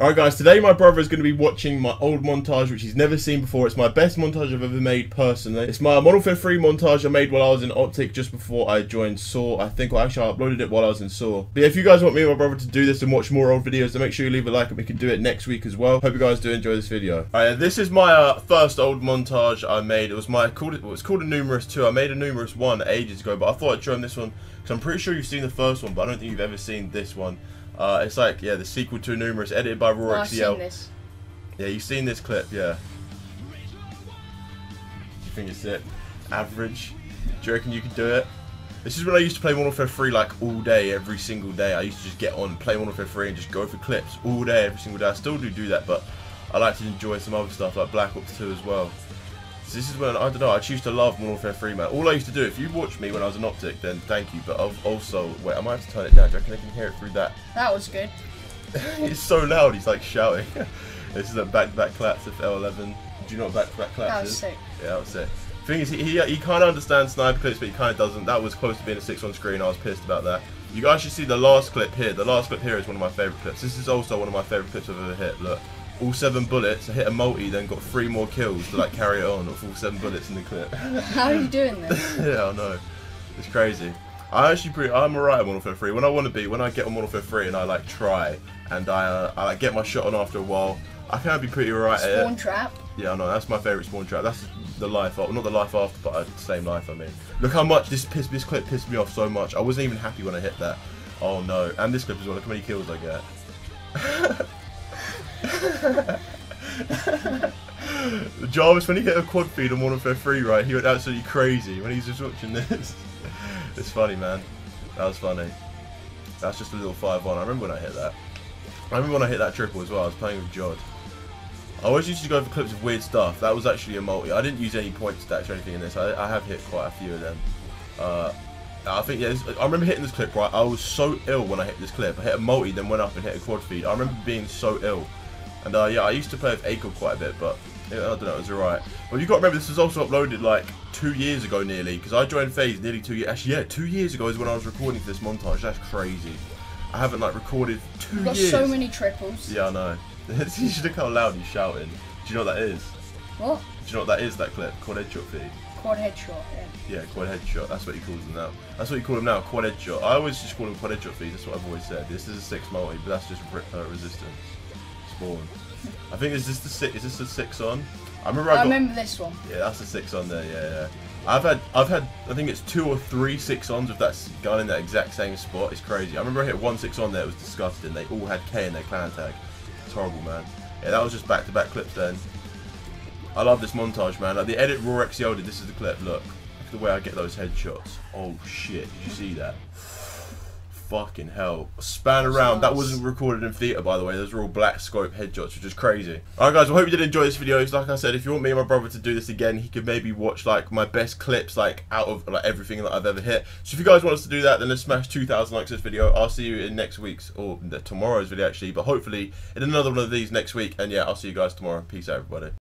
Alright guys, today my brother is going to be watching my old montage which he's never seen before. It's my best montage I've ever made personally. It's my Modern Warfare 3 montage I made while I was in Optic just before I joined SAW. I think, well actually I uploaded it while I was in SAW. But yeah, if you guys want me and my brother to do this and watch more old videos, then make sure you leave a like and we can do it next week as well. Hope you guys do enjoy this video. Alright, this is my uh, first old montage I made. It was my, called it, well, it's called a Numerous 2. I made a Numerous 1 ages ago, but I thought I'd show him this one because I'm pretty sure you've seen the first one, but I don't think you've ever seen this one. Uh, it's like, yeah, the sequel to Numerous, edited by Raw Oh, this. Yeah, you've seen this clip, yeah. You think it's it? Average? Do you reckon you could do it? This is when I used to play Modern Warfare 3 like all day, every single day. I used to just get on, play Modern Warfare 3 and just go for clips all day, every single day. I still do do that, but I like to enjoy some other stuff like Black Ops 2 as well. This is when, I don't know, I choose to love Modern Warfare 3, man. All I used to do, if you watched me when I was an Optic, then thank you. But I've also, wait, I might have to turn it down. Do you reckon I can hear it through that? That was good. it's so loud, he's like shouting. this is a back-to-back claps of L11. Do you know what back-to-back claps That was is? sick. Yeah, that was sick. Thing is, he, he, he kind of understands sniper clips, but he kind of doesn't. That was close to being a 6 on screen. I was pissed about that. You guys should see the last clip here. The last clip here is one of my favourite clips. This is also one of my favourite clips I've ever hit. Look, all seven bullets. I hit a multi, then got three more kills to like carry it on with all seven bullets in the clip. How are you doing this? yeah, I know. It's crazy. I actually pretty. I'm alright at Modern Warfare 3. When I want to be, when I get on Modern Warfare 3 and I like try and I uh, I like get my shot on after a while, I can be pretty alright at Spawn trap. Yeah, I know. That's my favourite spawn trap. That's the life. Well, not the life after, but uh, the same life. I mean, look how much this piss, this clip pissed me off so much. I wasn't even happy when I hit that. Oh no! And this clip as well. Look how many kills I get. Jarvis, when he hit a quad feed on Modern Warfare 3, right, he went absolutely crazy when he's just watching this. it's funny, man. That was funny. That's just a little 5-1. I remember when I hit that. I remember when I hit that triple as well. I was playing with Jod. I always used to go for clips of weird stuff. That was actually a multi. I didn't use any point stacks or anything in this. I, I have hit quite a few of them. Uh, I think, yeah, this, I remember hitting this clip, right? I was so ill when I hit this clip. I hit a multi, then went up and hit a quad feed. I remember being so ill. And uh, yeah, I used to play with Akel quite a bit, but I don't know, it was alright. Well, you got to remember, this was also uploaded like two years ago nearly, because I joined FaZe nearly two years. Actually, yeah, two years ago is when I was recording for this montage. That's crazy. I haven't like recorded two You've got years. so many triples. Yeah, I know. you should look how loud he's shouting. Do you know what that is? What? Do you know what that is, that clip? Quad headshot feed. Quad headshot. Yeah. Yeah, quad headshot. That's what he calls them now. That's what you call them now, quad headshot. I always just call them quad headshot feed. That's what I've always said. This is a six multi, but that's just uh, resistance. Spawn. I think is this the six? Is this the six on? I remember I, I got. remember this one. Yeah, that's the six on there. Yeah, yeah. I've had, I've had, I think it's two or three six ons with that gun in that exact same spot. It's crazy. I remember I hit one six on there. It was disgusting. They all had K in their clan tag. It's horrible, man. Yeah, that was just back to back clips then. I love this montage, man. Like the edit Raw XCL did. This is the clip. Look, look at the way I get those headshots. Oh shit! Did you see that? Fucking hell. Span around. That wasn't recorded in theatre, by the way. Those were all black scope headshots, which is crazy. Alright, guys. I hope you did enjoy this video. Like I said, if you want me and my brother to do this again, he could maybe watch, like, my best clips, like, out of, like, everything that I've ever hit. So if you guys want us to do that, then let's smash 2,000 likes this video. I'll see you in next week's, or tomorrow's video, actually. But hopefully in another one of these next week. And yeah, I'll see you guys tomorrow. Peace out, everybody.